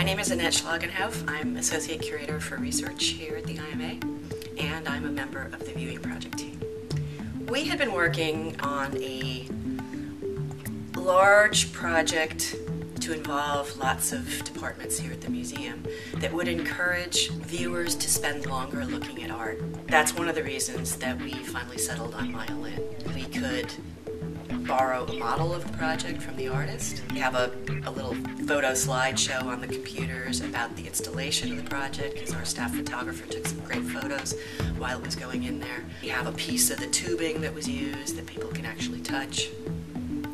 My name is Annette Schlagenhauff. I'm Associate Curator for Research here at the IMA, and I'm a member of the Viewing Project team. We had been working on a large project to involve lots of departments here at the museum that would encourage viewers to spend longer looking at art. That's one of the reasons that we finally settled on Maya Lin. We could borrow a model of the project from the artist. We have a, a little photo slideshow on the computers about the installation of the project because our staff photographer took some great photos while it was going in there. We have a piece of the tubing that was used that people can actually touch.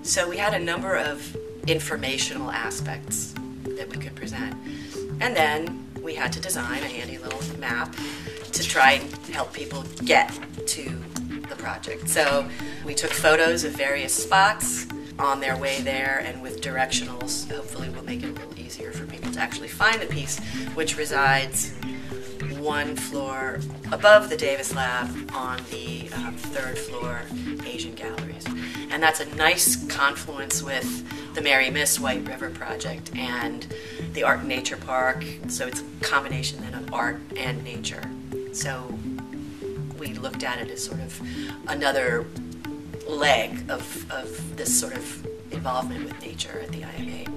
So we had a number of informational aspects that we could present. And then we had to design a handy little map to try and help people get to project. So we took photos of various spots on their way there, and with directionals, hopefully, we'll make it a little easier for people to actually find the piece, which resides one floor above the Davis Lab on the um, third floor Asian Galleries. And that's a nice confluence with the Mary Miss White River Project and the Art and Nature Park. So it's a combination then of art and nature. So we looked at it as sort of another leg of, of this sort of involvement with nature at the IMA.